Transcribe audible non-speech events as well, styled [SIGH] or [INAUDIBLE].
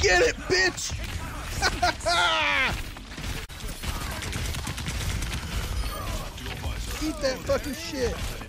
Get it, bitch! [LAUGHS] Eat that fucking shit.